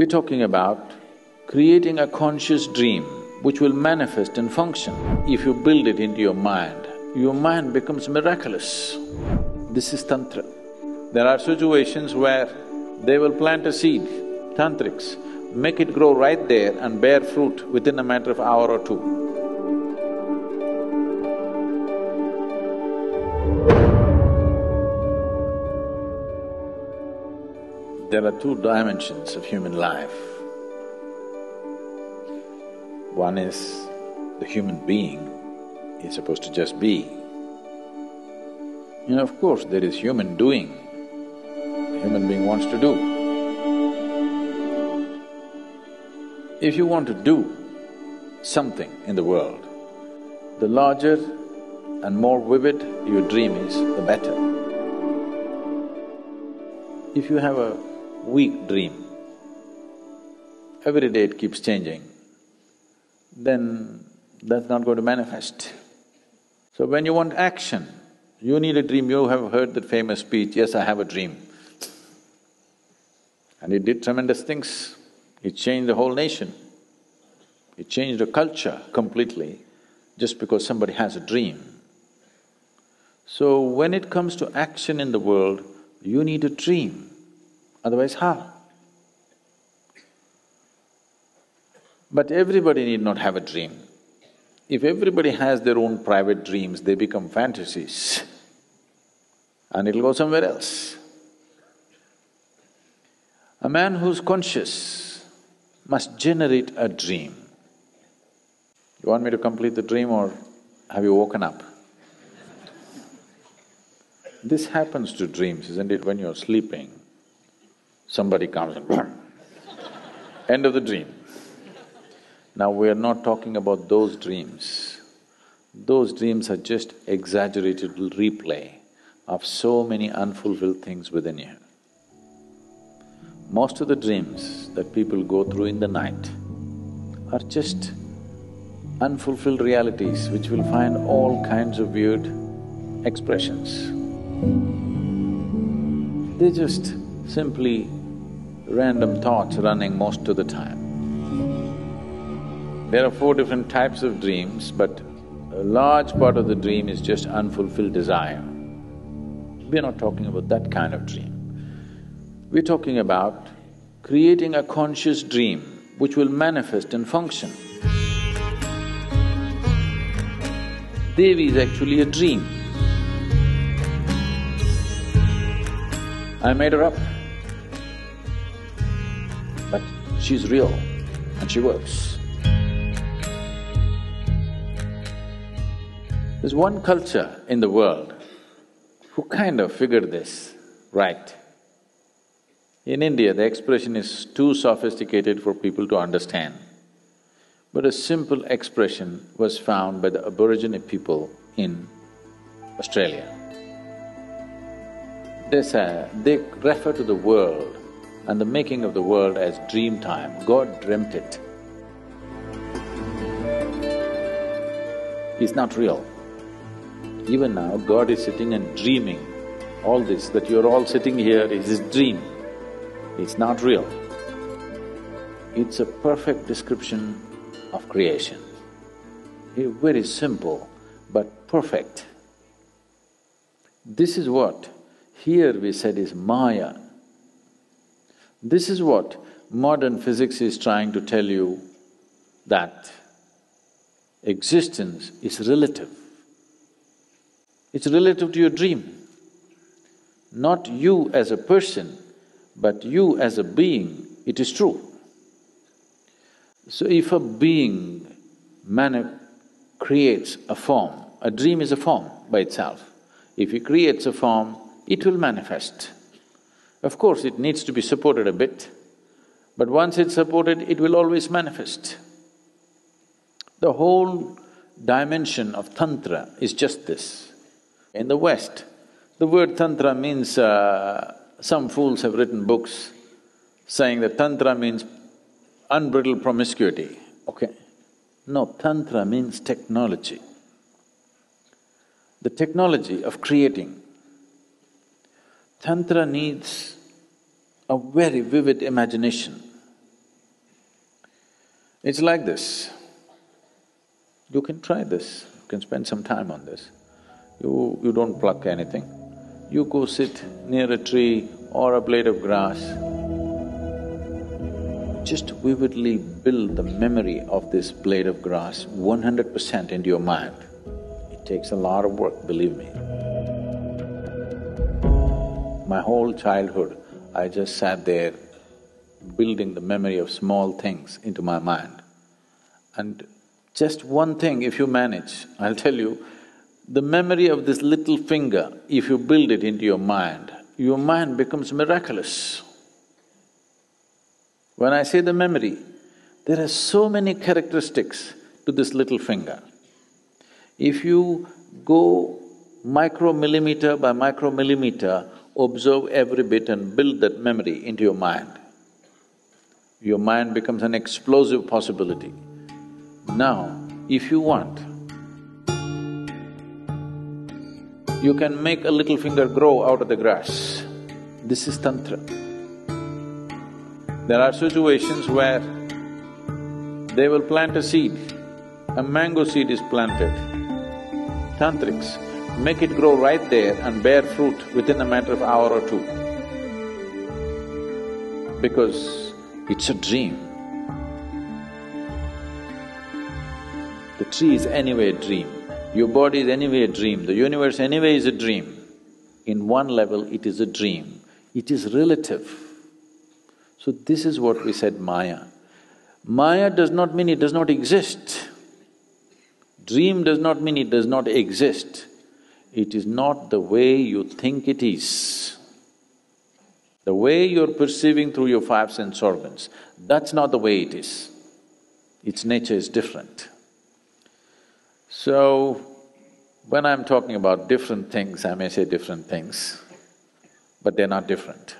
We're talking about creating a conscious dream which will manifest and function. If you build it into your mind, your mind becomes miraculous. This is Tantra. There are situations where they will plant a seed, tantrics, make it grow right there and bear fruit within a matter of hour or two. There are two dimensions of human life. One is the human being is supposed to just be. And of course, there is human doing, the human being wants to do. If you want to do something in the world, the larger and more vivid your dream is, the better. If you have a weak dream, every day it keeps changing, then that's not going to manifest. So when you want action, you need a dream. You have heard that famous speech, yes, I have a dream. And it did tremendous things. It changed the whole nation. It changed the culture completely just because somebody has a dream. So when it comes to action in the world, you need a dream. Otherwise, how? But everybody need not have a dream. If everybody has their own private dreams, they become fantasies and it'll go somewhere else. A man who's conscious must generate a dream. You want me to complete the dream or have you woken up? This happens to dreams, isn't it, when you're sleeping? Somebody comes and end of the dream. Now we are not talking about those dreams. Those dreams are just exaggerated replay of so many unfulfilled things within you. Most of the dreams that people go through in the night are just unfulfilled realities which will find all kinds of weird expressions. They just simply random thoughts running most of the time. There are four different types of dreams, but a large part of the dream is just unfulfilled desire. We're not talking about that kind of dream. We're talking about creating a conscious dream which will manifest and function. Devi is actually a dream. I made her up. She's real and she works. There's one culture in the world who kind of figured this right. In India, the expression is too sophisticated for people to understand. But a simple expression was found by the Aborigine people in Australia. They say… they refer to the world and the making of the world as dream time. God dreamt it. It's not real. Even now, God is sitting and dreaming. All this that you're all sitting here is His dream. It's not real. It's a perfect description of creation. Very simple, but perfect. This is what here we said is Maya. This is what modern physics is trying to tell you that existence is relative. It's relative to your dream. Not you as a person, but you as a being, it is true. So if a being creates a form, a dream is a form by itself. If he creates a form, it will manifest. Of course, it needs to be supported a bit, but once it's supported, it will always manifest. The whole dimension of Tantra is just this. In the West, the word Tantra means… Uh, some fools have written books saying that Tantra means unbridled promiscuity, okay? No, Tantra means technology. The technology of creating Tantra needs a very vivid imagination. It's like this. You can try this, you can spend some time on this. You… you don't pluck anything. You go sit near a tree or a blade of grass. Just vividly build the memory of this blade of grass one hundred percent into your mind. It takes a lot of work, believe me. My whole childhood, I just sat there building the memory of small things into my mind. And just one thing, if you manage, I'll tell you, the memory of this little finger, if you build it into your mind, your mind becomes miraculous. When I say the memory, there are so many characteristics to this little finger. If you go micromillimeter by micromillimeter, observe every bit and build that memory into your mind, your mind becomes an explosive possibility. Now, if you want, you can make a little finger grow out of the grass. This is Tantra. There are situations where they will plant a seed, a mango seed is planted. Tantrics make it grow right there and bear fruit within a matter of hour or two. Because it's a dream. The tree is anyway a dream, your body is anyway a dream, the universe anyway is a dream. In one level, it is a dream, it is relative. So this is what we said Maya. Maya does not mean it does not exist. Dream does not mean it does not exist. It is not the way you think it is. The way you're perceiving through your five sense organs, that's not the way it is. Its nature is different. So, when I'm talking about different things, I may say different things, but they're not different.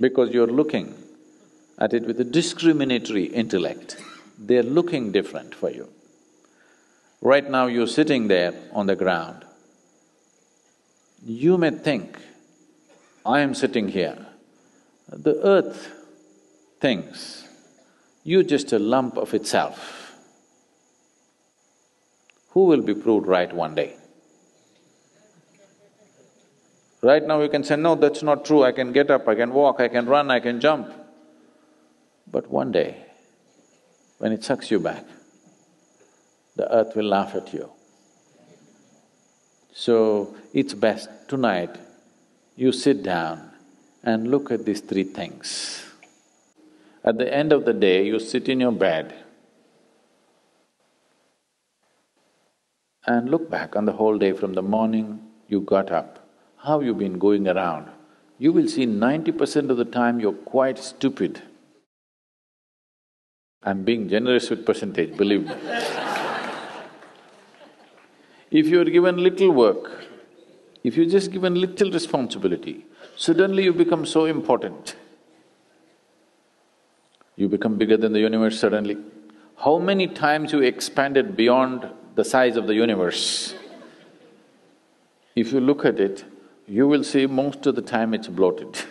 Because you're looking at it with a discriminatory intellect, they're looking different for you. Right now you're sitting there on the ground. You may think I am sitting here. The earth thinks you're just a lump of itself. Who will be proved right one day? Right now you can say, no, that's not true, I can get up, I can walk, I can run, I can jump. But one day, when it sucks you back, the earth will laugh at you. So, it's best tonight you sit down and look at these three things. At the end of the day, you sit in your bed and look back on the whole day from the morning you got up, how you've been going around. You will see ninety percent of the time you're quite stupid. I'm being generous with percentage, believe me. if you're given little work, if you're just given little responsibility, suddenly you become so important. You become bigger than the universe suddenly. How many times you expanded beyond the size of the universe? If you look at it, you will see most of the time it's bloated.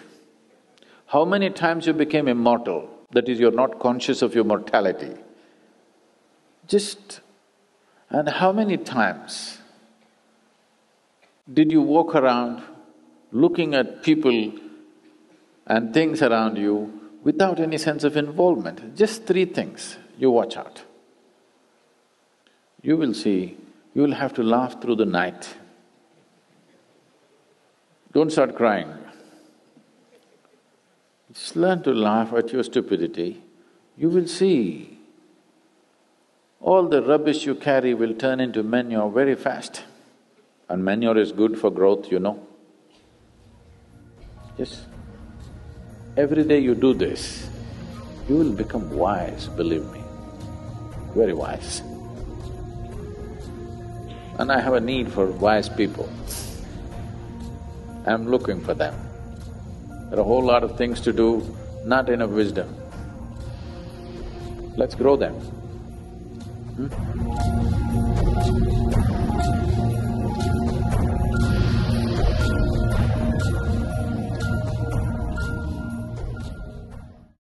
How many times you became immortal, that is, you're not conscious of your mortality. Just… and how many times did you walk around looking at people and things around you without any sense of involvement? Just three things you watch out. You will see, you will have to laugh through the night. Don't start crying. Just learn to laugh at your stupidity. You will see all the rubbish you carry will turn into manure very fast. And manure is good for growth, you know. Yes. Every day you do this, you will become wise, believe me, very wise. And I have a need for wise people. I'm looking for them. There are a whole lot of things to do, not enough wisdom. Let's grow them. 嗯。